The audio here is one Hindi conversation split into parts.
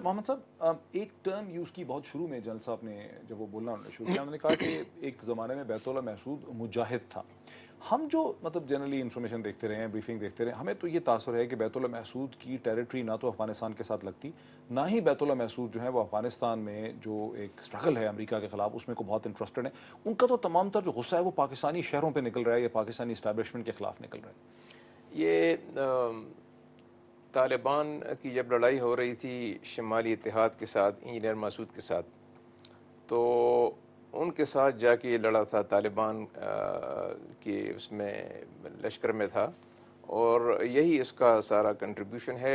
मोहम्मद साहब एक टर्म यूज़ की बहुत शुरू में जल साहब ने जब वो बोलना उन्होंने शुरू किया, उन्होंने कहा कि एक ज़माने में बैतुल्ला महसूद मुजाहिद था। हम जो मतलब जनरली इन्फॉर्मेशन देखते रहे हैं ब्रीफिंग देखते रहे हमें तो ये तासर है कि बैतुल्ला महसूद की टेरिटरी ना तो अफ़गानिस्तान के साथ लगती, ना ही बैतुल्ला महसूद जो है वो अफ़गानिस्तान में जो एक स्ट्रगल है अमेरिका के खिलाफ, उसमें को बहुत इंटरेस्टेड है। उनका तो तमाम तर जो गुस्सा है वो पाकिस्तानी शहरों पर निकल रहा है या पाकिस्तानी इस्टेब्लिशमेंट के खिलाफ निकल रहा है। ये तालिबान की जब लड़ाई हो रही थी शमाली इतिहाद के साथ, इंजीनियर मसूद के साथ तो उनके साथ जाके लड़ा था तालिबान के उसमें लश्कर में था। और यही इसका सारा कंट्रीब्यूशन है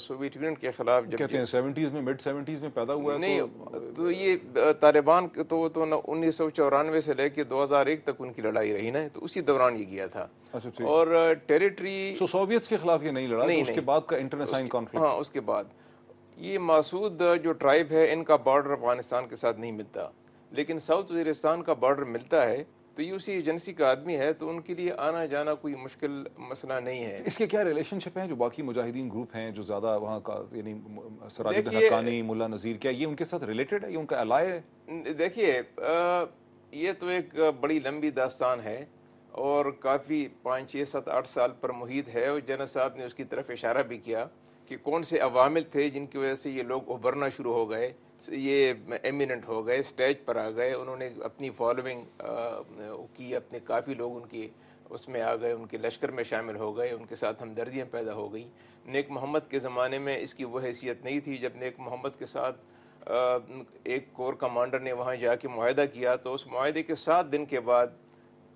सोवियत यूनियन के खिलाफ जब कहते हैं सेवेंटीज में मिड सेवेंटीज में पैदा हुआ नहीं तो, तो ये तालिबान तो तो उन्नीस सौ चौरानवे से लेकर 2001 तक उनकी लड़ाई रही ना तो उसी दौरान ये गया था। अच्छा और टेरिटरी तो सोवियत के खिलाफ ये नहीं लड़ा नहीं, तो उसके बाद का इंटरनेशनल कॉन्फ्लिक्ट हाँ उसके बाद। ये मासूद जो ट्राइब है इनका बॉर्डर अफ़गानिस्तान के साथ नहीं मिलता। लेकिन साउथ वजीरिस्तान का बॉर्डर मिलता है तो ये उसी एजेंसी का आदमी है तो उनके लिए आना जाना कोई मुश्किल मसला नहीं है। इसके क्या रिलेशनशिप है जो बाकी मुजाहिदीन ग्रुप हैं जो ज़्यादा वहाँ का यानी सराजुद्दीन हक्कानी मुल्ला नजीर क्या ये उनके साथ रिलेटेड है? ये उनका अलाय है? देखिए ये तो एक बड़ी लंबी दास्तान है और काफ़ी पाँच छः सात आठ साल पर मुहित है और जनरल साहब ने उसकी तरफ़ इशारा भी किया। कि कौन से अवामिल थे जिनकी वजह से ये लोग उभरना शुरू हो गए, ये एमिनेंट हो गए स्टेज पर आ गए। उन्होंने अपनी फॉलोइंग की, अपने काफ़ी लोग उनकी उसमें आ गए, उनके लश्कर में शामिल हो गए, उनके साथ हमदर्दियाँ पैदा हो गई। नेक मोहम्मद के ज़माने में इसकी वो हैसियत नहीं थी। जब नेक मोहम्मद के साथ एक कोर कमांडर ने वहाँ जाके माहा किया तो उस माहे के सात दिन के बाद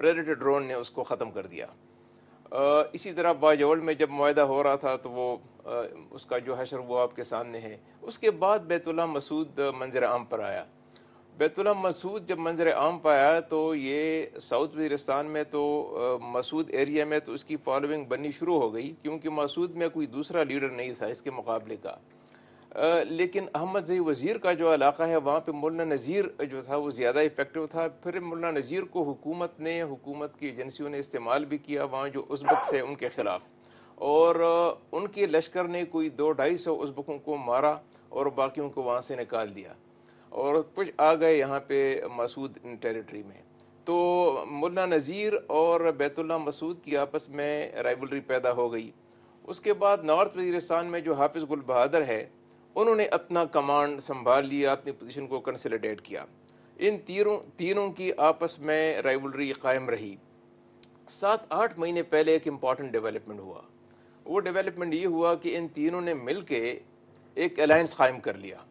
प्रेडेटर ड्रोन ने उसको ख़त्म कर दिया। इसी तरह बाजवल में जब माहा हो रहा था तो वो उसका जो हशर वो आपके सामने है। उसके बाद बैतुल्ला मसूद मंजर आम पर आया। बैतुल्ला मसूद जब मंजर आम पर आया तो ये साउथ वजीरस्तान में तो मसूद एरिया में तो उसकी फॉलोइंग बननी शुरू हो गई, क्योंकि मसूद में कोई दूसरा लीडर नहीं था इसके मुकाबले का। लेकिन अहमद जई वज़ीर का जो इलाका है, वहाँ पे मुल्ला नज़ीर जो था, वो ज़्यादा इफ़ेक्टिव था। फिर मुल्ला नज़ीर को हुकूमत ने, हुकूमत की एजेंसियों ने इस्तेमाल भी किया, वहाँ जो उज़बक से उनके खिलाफ। और उनके लश्कर ने कोई दो ढाई सौ उज़बकों को मारा और बाकियों को वहाँ से निकाल दिया। और कुछ आ गए यहाँ पे मसूद टेरिटरी में। तो मुल्ला नज़ीर और बैतुल्ला मसूद की आपस में राइवलरी पैदा हो गई। उसके बाद नॉर्थ वजीरस्तान में जो हाफिज़ गुल बहादुर है, उन्होंने अपना कमांड संभाल लिया, अपनी पोजीशन को कंसोलिडेट किया। इन तीनों तीनों की आपस में राइवलरी कायम रही। सात आठ महीने पहले एक इंपॉर्टेंट डेवलपमेंट हुआ। वो डेवलपमेंट ये हुआ कि इन तीनों ने मिल के एक अलायंस कायम कर लिया।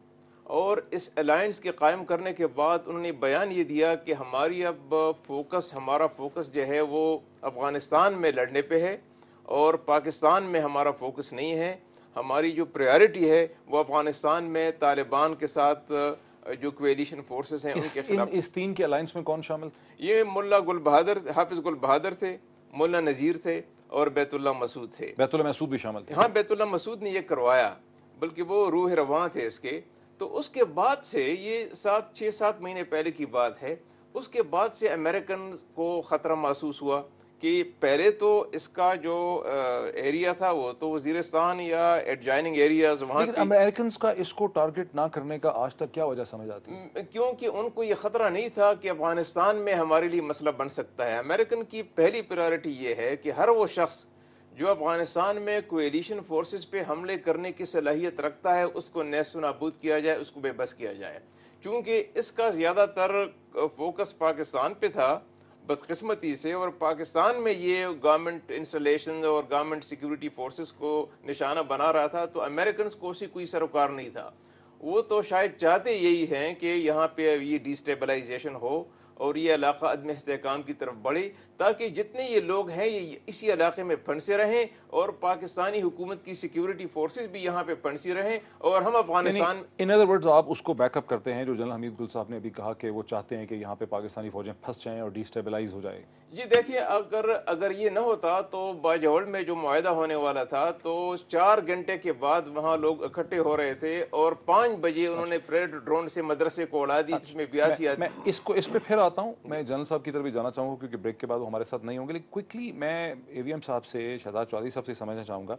और इस अलायंस के कायम करने के बाद उन्होंने बयान ये दिया कि हमारी अब फोकस हमारा फोकस जो है वो अफ़गानिस्तान में लड़ने पे है और पाकिस्तान में हमारा फोकस नहीं है। हमारी जो प्रायोरिटी है वो अफ़गानिस्तान में तालिबान के साथ जो क्वेलिशन फोर्सेस हैं उनके खिलाफ। इस तीन के अलायंस में कौन शामिल? ये मुल्ला गुल बहादुर हाफिज गुल बहादुर थे मुल्ला नज़ीर थे और बैतुल्ला मसूद थे। बैतुल्ला मसूद भी शामिल थे। हाँ बैतुल्ला मसूद ने यह करवाया बल्कि वो रूह रवान थे इसके। तो उसके बाद से ये सात छः सात महीने पहले की बात है उसके बाद से अमेरिकन को ख़तरा महसूस हुआ। कि पहले तो इसका जो एरिया था वो तो वजीरस्तान या एडजाइनिंग एरियाज़ वहाँ अमेरिकन का इसको टारगेट ना करने का आज तक क्या वजह समझ आती है? क्योंकि उनको ये खतरा नहीं था कि अफ़गानिस्तान में हमारे लिए मसला बन सकता है। अमेरिकन की पहली प्रायोरिटी ये है कि हर वो शख्स जो अफ़गानिस्तान में कोएलिशन फोर्सेस पे हमले करने की सलाहियत रखता है उसको नेस्त नाबूद किया जाए उसको बेबस किया जाए। क्योंकि इसका ज़्यादातर फोकस पाकिस्तान पे था बदकस्मती से और पाकिस्तान में ये गवर्नमेंट इंस्टॉलेशन और गवर्नमेंट सिक्योरिटी फोर्सेस को निशाना बना रहा था तो अमेरिकन को उसी कोई सरोकार नहीं था। वो तो शायद चाहते यही हैं कि यहाँ पे ये डिस्टेबलाइजेशन हो और ये इलाका अदम इसकाम की तरफ़ बढ़े ताकि जितने ये लोग हैं ये इसी इलाके में फंसे रहें और पाकिस्तानी हुकूमत की सिक्योरिटी फोर्सेज भी यहाँ पे फंसी रहें और हम अफ़गानिस्तान इन अदर वर्ड्स आप उसको बैकअप करते हैं जो जनरल हमीद गुल साहब ने अभी कहा कि वो चाहते हैं कि यहाँ पे पाकिस्तानी फौजें फंस जाएँ और डिस्टेबलाइज हो जाए। जी देखिए अगर अगर ये ना होता तो बाजौल में जो माहा होने वाला था तो चार घंटे के बाद वहाँ लोग इकट्ठे हो रहे थे और पाँच बजे उन्होंने परेड ड्रोन से मदरसे को उड़ा दी जिसमें बयासी मैं इसको इस पर फिर आता हूँ। मैं जनरल साहब की तरफ़ भी जाना चाहूँगा क्योंकि ब्रेक के बाद वो हमारे साथ नहीं होंगे। लेकिन क्विकली मैं एवीएम साहब से शहजाद चौधरी साहब से समझना चाहूँगा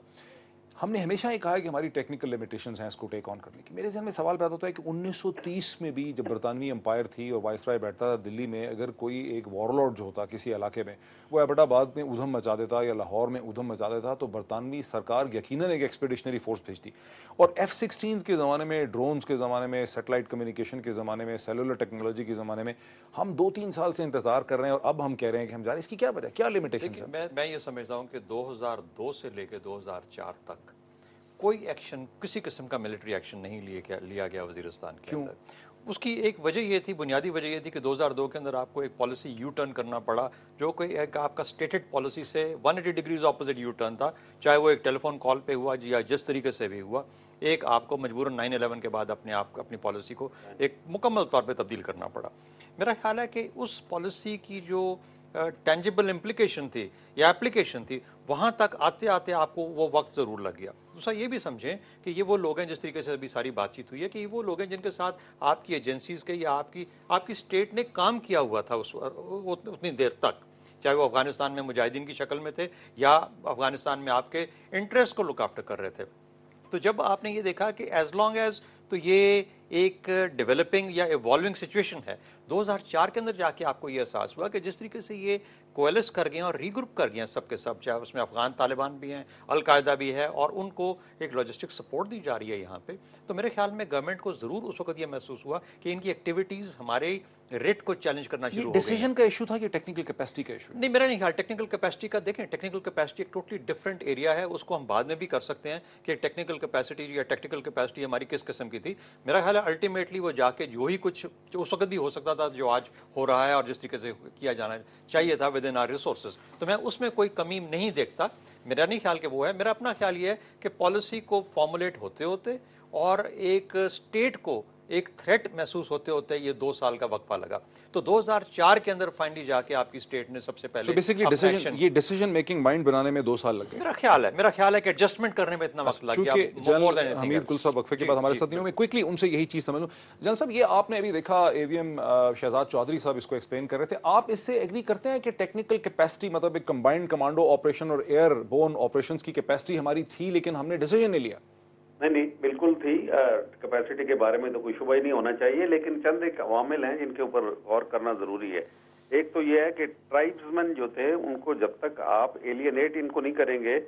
हमने हमेशा ही कहा है कि हमारी टेक्निकल लिमिटेशंस हैं इसको टेक ऑन करने की। मेरे जहन में सवाल पैदा होता है कि 1930 में भी जब बरतानवी एम्पायर थी और वायसराय बैठता था दिल्ली में अगर कोई एक वॉरलॉर्ड जो होता किसी इलाके में वो एबटाबाद में उधम मचा देता या लाहौर में उधम मचा देता तो बरतानवी सरकार यकीन एक एक्सपेडिशनरी फोर्स भेजती। और एफ़ सिक्सटीन के ज़माने में ड्रोन्स के ज़माने में सेटेलाइट कम्युनिकेशन के ज़माने में सेलुलर टेक्नोलॉजी के ज़माने में हम दो तीन साल से इंतज़ार कर रहे हैं और अब हम कह रहे हैं कि हम जा रहे हैं। इसकी क्या वजह क्या लिमिटेशन मैं मैं ये समझता हूँ कि 2002 से लेकर 2004 तक कोई एक्शन किसी किस्म का मिलिट्री एक्शन नहीं लिया लिया गया वजीरस्तान के अंदर। उसकी एक वजह यह थी बुनियादी वजह यह थी कि 2002 के अंदर आपको एक पॉलिसी यू टर्न करना पड़ा जो कोई एक आपका स्टेटेड पॉलिसी से 180 डिग्रीज ऑपोजिट यू टर्न था चाहे वो एक टेलीफोन कॉल पे हुआ या जिस तरीके से भी हुआ एक आपको मजबूरन 9/11 के बाद अपने आप अपनी पॉलिसी को एक मुकम्मल तौर पर तब्दील करना पड़ा। मेरा ख्याल है कि उस पॉलिसी की जो टेंजिबल इम्प्लीकेशन थी या एप्लीकेशन थी, वहाँ तक आते आते आपको वो वक्त ज़रूर लग गया। दूसरा, ये भी समझें कि ये वो लोग हैं जिस तरीके से अभी सारी बातचीत हुई है कि ये वो लोग हैं जिनके साथ आपकी एजेंसीज के या आपकी आपकी स्टेट ने काम किया हुआ था उस उतनी देर तक। चाहे वो अफ़गानिस्तान में मुजाहिदीन की शक्ल में थे या अफ़गानिस्तान में आपके इंटरेस्ट को लुक आफ्टर कर रहे थे। तो जब आपने ये देखा कि एज लॉन्ग एज तो ये एक डेवलपिंग या इवॉल्विंग सिचुएशन है। 2004 के अंदर जाके आपको ये एहसास हुआ कि जिस तरीके से ये कोएलिस कर गए और रीग्रुप कर गए सब के सब चाहे उसमें अफगान तालिबान भी हैं अलकायदा भी है और उनको एक लॉजिस्टिक सपोर्ट दी जा रही है यहाँ पे। तो मेरे ख्याल में गवर्नमेंट को ज़रूर उस वक्त ये महसूस हुआ कि इनकी एक्टिविटीज़ हमारे रेट को चैलेंज करना शुरू डिसीज़न का इशू था कि टेक्निकल कैपेसिटी का इशू नहीं मेरा नहीं ख्याल। टेक्निकल कैपेसिटी का देखें टेक्निकल कैपेसिटी एक टोटली डिफरेंट एरिया है। उसको हम बाद में भी कर सकते हैं कि टेक्निकल कैपेसिटी या टेक्निकल कैपेसिटी हमारी किस किस्म की थी। मेरा ख्याल है अल्टीमेटली वो जाके जो ही कुछ, जो उस वक्त भी हो सकता था, जो आज हो रहा है और जिस तरीके से किया जाना चाहिए था विद इन आर रिसोर्सेज तो मैं उसमें कोई कमी नहीं देखता। मेरा नहीं ख्याल कि वो है। मेरा अपना ख्याल ये है कि पॉलिसी को फॉर्मुलेट होते होते और एक स्टेट को एक थ्रेट महसूस होते होते ये दो साल का वक्फा लगा। तो 2004 के अंदर फाइनली जाके आपकी स्टेट ने सबसे पहले so बेसिकली डिसीज़न ये डिसीज़न मेकिंग माइंड बनाने में दो साल लगे मेरा ख्याल है मेरा ख्याल है कि एडजस्टमेंट करने में इतना वक्त लग गया हमीद कुल साहब वक्फे के बाद हमारे साथ होंगे। क्विकली उनसे यही चीज़ समझ लो। जनरल साहब ये आपने अभी देखा एवीएम शहजाद चौधरी साहब इसको एक्सप्लेन कर रहे थे। आप इससे एग्री करते हैं कि टेक्निकल कैपेसिटी मतलब एक कंबाइंड कमांडो ऑपरेशन और एयर बोन ऑपरेशन की कैपेसिटी हमारी थी लेकिन हमने डिसीज़न नहीं लिया? नहीं नहीं, बिल्कुल थी। कैपेसिटी के बारे में तो कोई शुभ ही नहीं होना चाहिए, लेकिन चंद एक अवामिल हैं जिनके ऊपर गौर करना ज़रूरी है। एक तो यह है कि ट्राइब्समैन जो थे, उनको जब तक आप एलियनेट इनको नहीं करेंगे,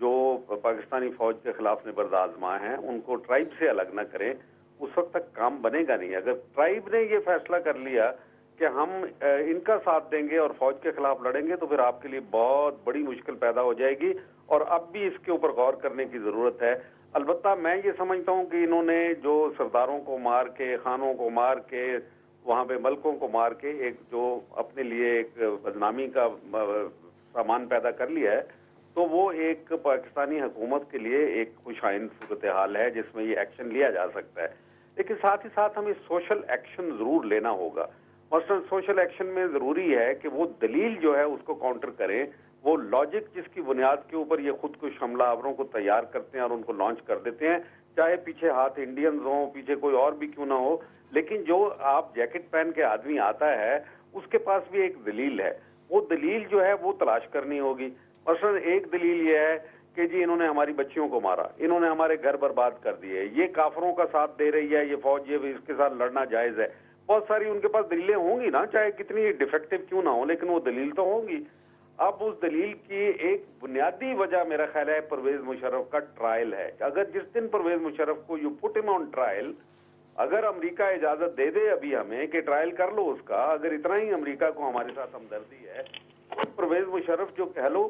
जो पाकिस्तानी फौज के खिलाफ निबर्द आजमा है, उनको ट्राइब से अलग ना करें। उस वक्त तक काम बनेगा नहीं। अगर ट्राइब ने ये फैसला कर लिया कि हम इनका साथ देंगे और फौज के खिलाफ लड़ेंगे तो फिर आपके लिए बहुत बड़ी मुश्किल पैदा हो जाएगी। और अब भी इसके ऊपर गौर करने की ज़रूरत है। अलबत्ता मैं ये समझता हूँ कि इन्होंने जो सरदारों को मार के, खानों को मार के, वहाँ पे मलकों को मार के एक जो अपने लिए एक बदनामी का सामान पैदा कर लिया है तो वो एक पाकिस्तानी हुकूमत के लिए एक खुशाइन सूरत हाल है, जिसमें ये एक्शन लिया जा सकता है। लेकिन साथ ही साथ हमें सोशल एक्शन ज़रूर लेना होगा। मसलन सोशल एक्शन में ज़रूरी है कि वो दलील जो है उसको काउंटर करें वो लॉजिक जिसकी बुनियाद के ऊपर ये खुद कुछ हमलावरों को तैयार करते हैं और उनको लॉन्च कर देते हैं, चाहे पीछे हाथ इंडियंस हो, पीछे कोई और भी क्यों ना हो, लेकिन जो आप जैकेट पहन के आदमी आता है, उसके पास भी एक दलील है। वो दलील जो है, वो तलाश करनी होगी। मसलन एक दलील ये है कि जी इन्होंने हमारी बच्चियों को मारा, इन्होंने हमारे घर बर्बाद कर दिए, ये काफरों का साथ दे रही है, ये फौज, ये इसके साथ लड़ना जायज़ है। बहुत सारी उनके पास दलीलें होंगी ना, चाहे कितनी डिफेक्टिव क्यों ना हो, लेकिन वो दलील तो होंगी। अब उस दलील की एक बुनियादी वजह मेरा ख्याल है परवेज मुशर्रफ का ट्रायल है अगर जिस दिन परवेज मुशर्रफ को you put him on trial अगर अमेरिका इजाज़त दे दे अभी हमें कि ट्रायल कर लो उसका अगर इतना ही अमेरिका को हमारे साथ हमदर्दी है तो परवेज मुशर्रफ जो कह लो।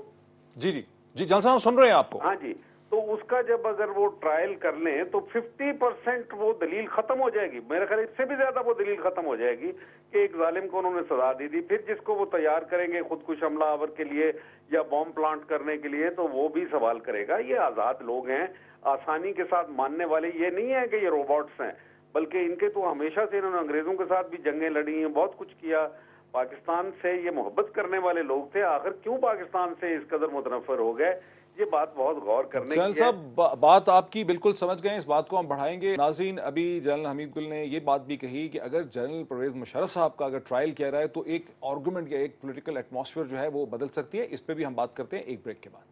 जी जी। जी जलसा सुन रहे हैं आपको हाँ जी। तो उसका जब अगर वो ट्रायल कर लें तो 50 परसेंट वो दलील खत्म हो जाएगी। मेरे ख्याल इससे भी ज़्यादा वो दलील खत्म हो जाएगी कि एक जालिम को उन्होंने सजा दी थी। फिर जिसको वो तैयार करेंगे खुदकुश हमलावर के लिए या बॉम्ब प्लांट करने के लिए तो वो भी सवाल करेगा। ये आज़ाद लोग हैं, आसानी के साथ मानने वाले। ये नहीं है कि ये रोबोट्स हैं, बल्कि इनके तो हमेशा से इन्होंने अंग्रेज़ों के साथ भी जंगें लड़ी हैं, बहुत कुछ किया। पाकिस्तान से ये मोहब्बत करने वाले लोग थे। आखिर क्यों पाकिस्तान से इस कदर मुतनफर हो गए? ये बात बहुत गौर करने की साहब बा, बात आपकी बिल्कुल समझ गए इस बात को हम बढ़ाएँगे। नाजीन अभी जनरल हमीद गुल ने ये बात भी कही कि अगर जनरल परवेज मुशरफ साहब का अगर ट्रायल किया रहा है तो एक आर्गूमेंट या एक पोलिटिकल एटमोसफियर जो है वो बदल सकती है। इस पर भी हम बात करते हैं एक ब्रेक के बाद।